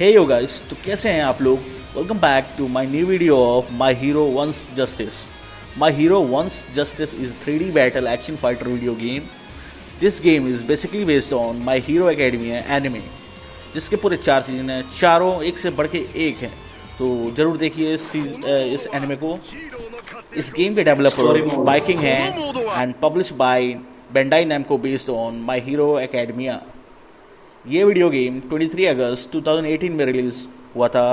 हे yo guys तो कैसे हैं आप लोग? Welcome back to my new video of my hero one's justice my hero one's justice is 3D battle action fighter video game this game is basically based on my hero academy anime जिसके पूरे चार सीज़न हैं। चारों एक से बढ़ के एक हैं। तो ज़रूर देखिए इस सीज इस एनिमे को। इस गेम के डेवलपर बाइकिंग है and publish by Bandai Namco based on my hero academia ये वीडियो गेम 23 अगस्त 2018 में रिलीज हुआ था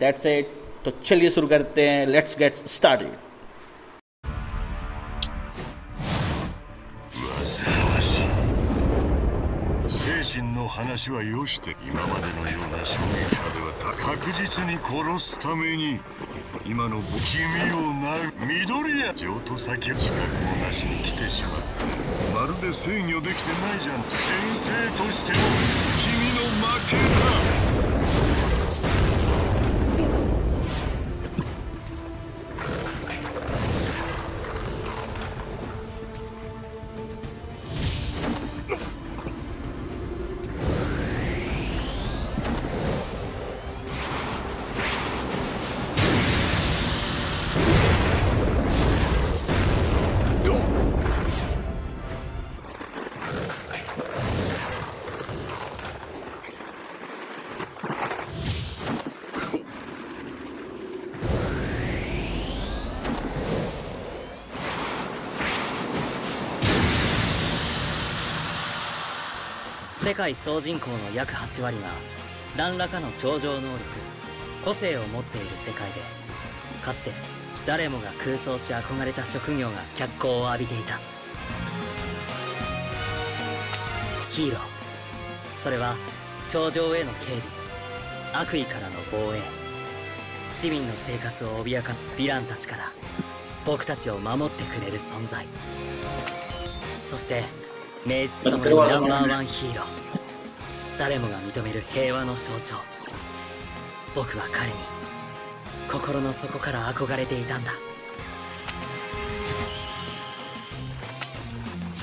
दैट्स इट तो चलिए शुरू करते हैं let's get started 精神の話はよして今までのような衝撃波では確実に殺すために今の不気味をなる緑や譲渡先は資格もなしに来てしまったまる で制御できてないじゃん。先生としても君の負けだ。世界総人口の約8割が何らかの超常能力個性を持っている世界でかつて誰もが空想し憧れた職業が脚光を浴びていた。ヒーロー。それは頂上への警備。悪意からの防衛。市民の生活を脅かすヴィランたちから僕たちを守ってくれる存在。そして名実ともにナンバーワンヒーロー。誰もが認める平和の象徴。僕は彼に心の底から憧れていたんだ。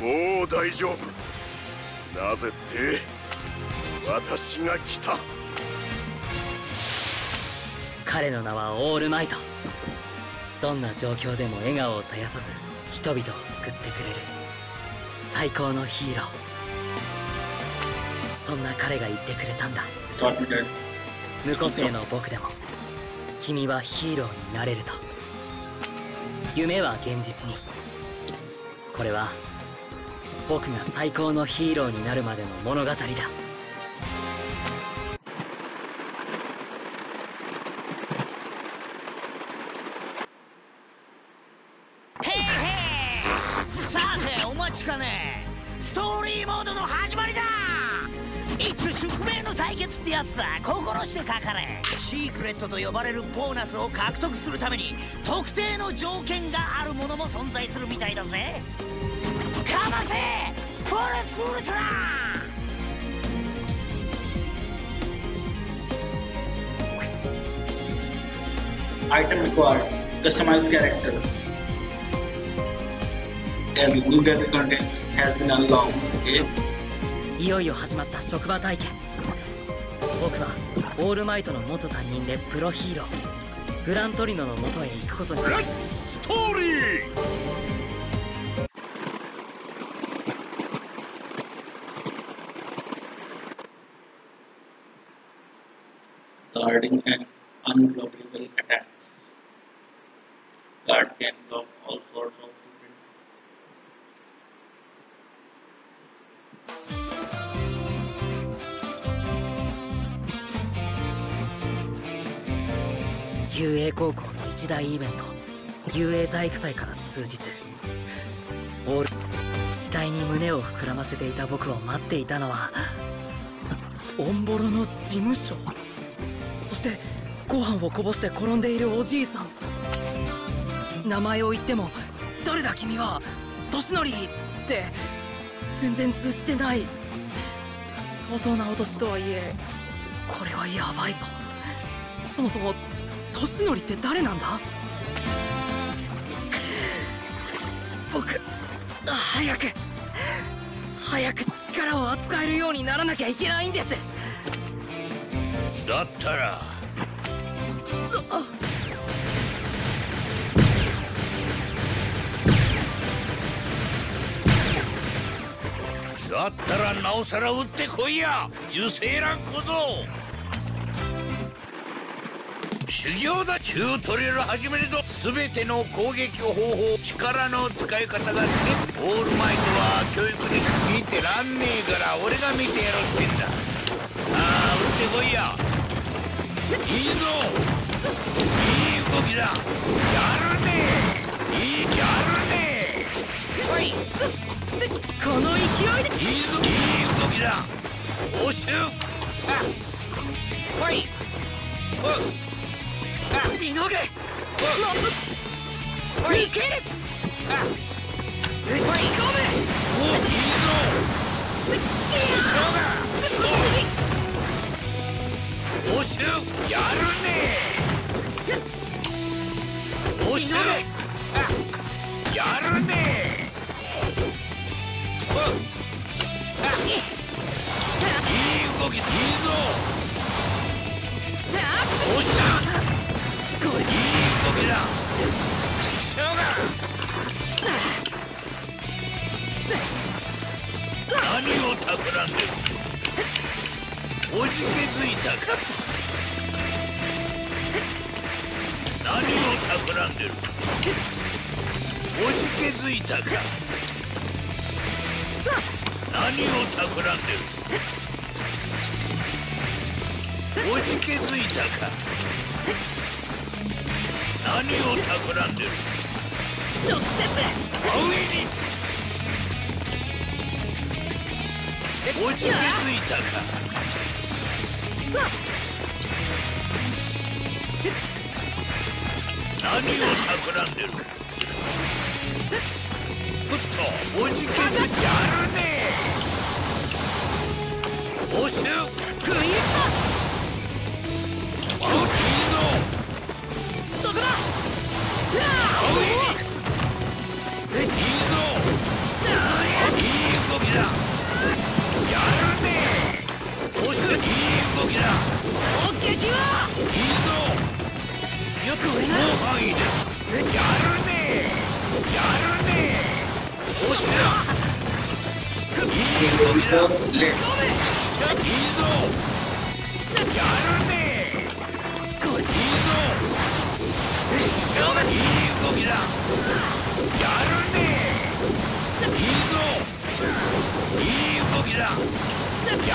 もう大丈夫。なぜって私が来た。彼の名はオールマイト。どんな状況でも笑顔を絶やさず人々を救ってくれる最高のヒーロー。そんな彼が言ってくれたんだ.無個性の僕でも君はヒーローになれると。夢は現実に。これは僕が最高のヒーローになるまでの物語だちかねストーリーモードの始まりだ。いつ宿命の対決ってやつさ心してかかれ。シークレットと呼ばれるボーナスを獲得するために特定の条件があるものも存在するみたいだぜ。かませプレスウルトラ。Item required. Customize character. And content has been unlocked okay いよいよ始まった職場体験僕はオールマイトの元担任でプロヒーローグラントリノの元へ行くことにレッツストーリー guarding and unblockable 高校の一大イベント雄英体育祭から数日。オール期待に胸を膨らませていた僕を待っていたのはオンボロの事務所。そしてご飯をこぼして転んでいるおじいさん。名前を言っても「誰だ君は年寄り!」って全然通じてない相当なお年とはいえこれはヤバいぞ。そもそも年寄りって誰なんだ？僕早く早く力を扱えるようにならなきゃいけないんです。だったら。だったらなおさら撃ってこいや受精卵小僧修行だチュートリアル始めるぞ。全ての攻撃方法力の使い方がオールマイトは教育で見てらんねえから俺が見てやろうってんだ。ああ撃ってこいや。いいぞいい動きだ。やるねいいやるねほいこの勢いで。いいぞ。いい動きだ。応酬あほい。ほいあしのげほいいけるあ打ち込めおいいぞおしゅやるねおしゅあやるねいい動きいいぞおし何を企んでる？おじけづいたか？何を企んでる？おじけづいたか？何を企んでるおじけづいたか？何を企んでる？直接。真上におじけづいたか？何を企んでる？ふっとおじけづやるね。おしゅ食いあ真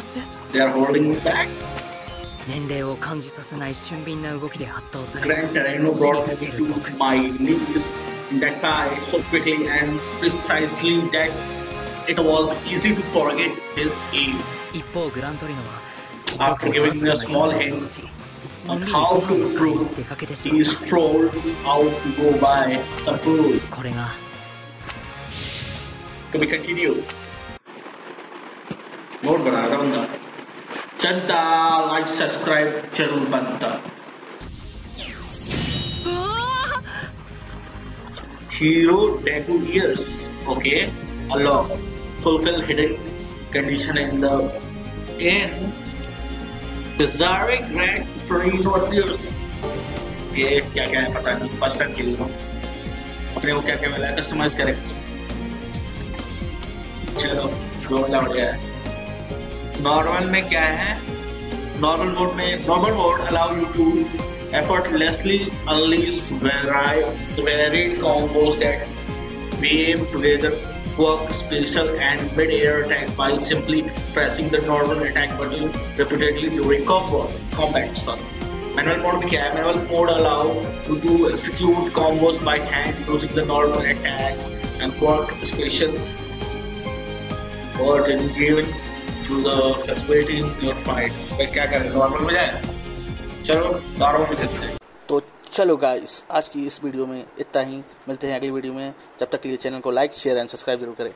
足風 They are holding you back. 年齢を感じさせない俊敏な動きで圧倒され Grand Terreno brought me to my knees in that guy so quickly and precisely that it was easy to forget his age. 一方グラントリノは After giving me a small hint on how to improve, he strolled out to go buy some food. これが To be continued. Note बना रहा बंदा जनता like subscribe ज़रूर बनता うわ Hero Deku Ears. Okay. Unlock. Fulfill hidden condition in the end. Bizarre Grand Torino appears. ये क्या क्या है पता नहीं फ़र्स्ट टाइम खेल रहा हूँ अपने को क्या क्या मिला है कस्टमाइज कैरेक्टर चलो वाला बढ़िया है नॉर्मल में क्या है नॉर्मल मोड में normal mode allow you to effortlessly unleash varied, varied combos that weave together work special and mid-air attack by simply pressing the normal attack button repeatedly during combo combat. Sorry. Manual mode में क्या है? Manual mode allow you to execute combos by hand using the normal attacks and work special or given भाई क्या करें? नॉर्मल में जाए? चलो नॉर्मल में चलते हैं. तो चलो गाइस आज की इस वीडियो में इतना ही मिलते हैं अगली वीडियो में जब तक के लिए चैनल को लाइक शेयर एंड सब्सक्राइब ज़रूर करें